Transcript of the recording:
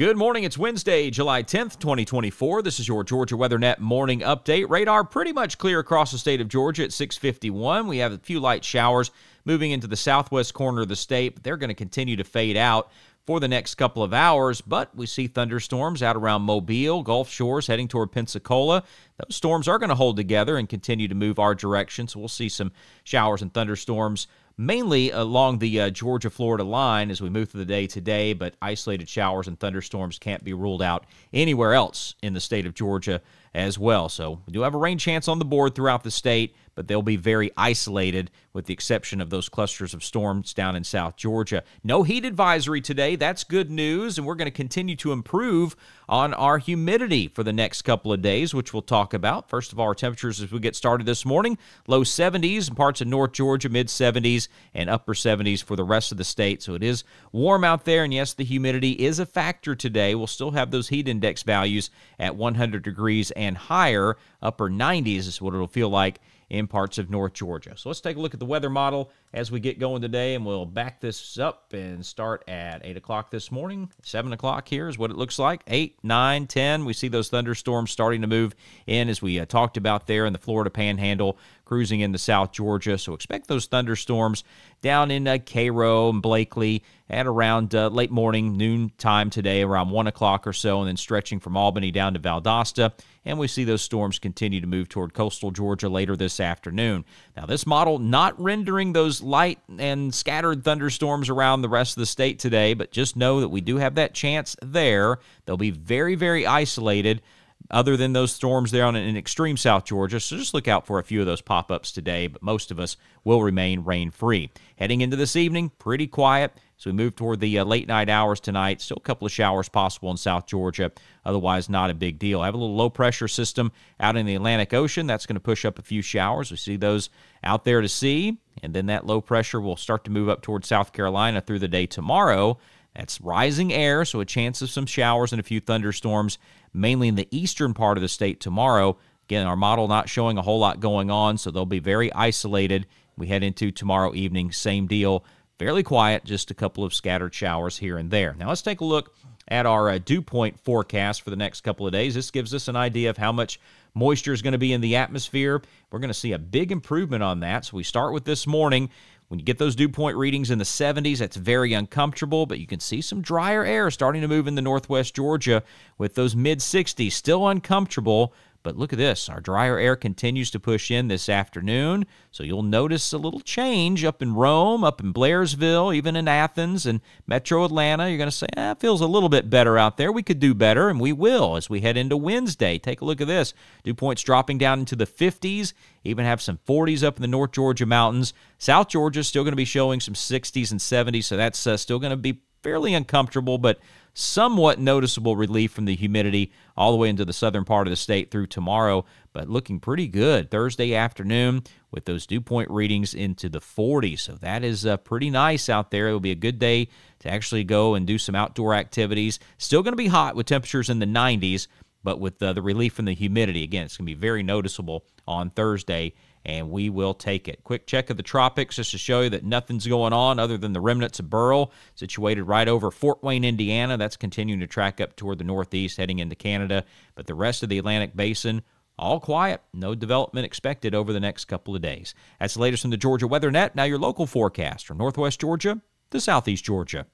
Good morning. It's Wednesday, July 10th, 2024. This is your Georgia WeatherNet morning update. Radar pretty much clear across the state of Georgia at 651. We have a few light showers moving into the southwest corner of the state, but they're going to continue to fade out for the next couple of hours. But we see thunderstorms out around Mobile, Gulf Shores, heading toward Pensacola. Those storms are going to hold together and continue to move our direction. So we'll see some showers and thunderstorms mainly along the uh, Georgia Florida line as we move through the day today, but isolated showers and thunderstorms can't be ruled out anywhere else in the state of Georgia as well. So we do have a rain chance on the board throughout the state, but they'll be very isolated with the exception of those clusters of storms down in South Georgia. No heat advisory today. That's good news, and we're going to continue to improve on our humidity for the next couple of days, which we'll talk about. First of all, our temperatures as we get started this morning low 70s in parts of North Georgia, mid 70s, and upper 70s for the rest of the state. So it is warm out there, and yes, the humidity is a factor today. We'll still have those heat index values at 100 degrees and higher. Upper 90s is what it'll feel like in parts of North Georgia. So let's take a look at the weather model as we get going today, and we'll back this up and start at 8 o'clock this morning. 7 o'clock here is what it looks like. 8, 9, 10. We see those thunderstorms starting to move in as we uh, talked about there in the Florida Panhandle, cruising into South Georgia. So expect those thunderstorms down in uh, Cairo and Blakely at around uh, late morning, noon time today, around 1 o'clock or so, and then stretching from Albany down to Valdosta. And we see those storms continue to move toward coastal Georgia later this afternoon. Now, this model not rendering those light and scattered thunderstorms around the rest of the state today, but just know that we do have that chance there. They'll be very, very isolated other than those storms there on in extreme South Georgia. So just look out for a few of those pop ups today, but most of us will remain rain free. Heading into this evening, pretty quiet. So we move toward the uh, late night hours tonight. Still a couple of showers possible in South Georgia. Otherwise, not a big deal. I have a little low pressure system out in the Atlantic Ocean. That's going to push up a few showers. We see those out there to sea. And then that low pressure will start to move up toward South Carolina through the day tomorrow. That's rising air, so a chance of some showers and a few thunderstorms, mainly in the eastern part of the state tomorrow. Again, our model not showing a whole lot going on, so they'll be very isolated. We head into tomorrow evening, same deal fairly quiet, just a couple of scattered showers here and there. Now let's take a look at our uh, dew point forecast for the next couple of days. This gives us an idea of how much moisture is going to be in the atmosphere. We're going to see a big improvement on that. So we start with this morning. When you get those dew point readings in the 70s, that's very uncomfortable, but you can see some drier air starting to move into northwest Georgia with those mid 60s. Still uncomfortable, but look at this. Our drier air continues to push in this afternoon. So you'll notice a little change up in Rome, up in Blairsville, even in Athens and Metro Atlanta. You're going to say, ah, it feels a little bit better out there. We could do better, and we will as we head into Wednesday. Take a look at this. Dew points dropping down into the 50s, even have some 40s up in the North Georgia mountains. South Georgia is still going to be showing some 60s and 70s, so that's uh, still going to be fairly uncomfortable, but somewhat noticeable relief from the humidity all the way into the southern part of the state through tomorrow, but looking pretty good Thursday afternoon with those dew point readings into the 40s. So that is uh, pretty nice out there. It will be a good day to actually go and do some outdoor activities. Still going to be hot with temperatures in the 90s, but with uh, the relief from the humidity, again, it's going to be very noticeable on Thursday and we will take it. Quick check of the tropics just to show you that nothing's going on other than the remnants of Beryl, situated right over Fort Wayne, Indiana. That's continuing to track up toward the northeast, heading into Canada. But the rest of the Atlantic basin, all quiet. No development expected over the next couple of days. That's the latest from the Georgia Weather Net. Now, your local forecast from Northwest Georgia to Southeast Georgia.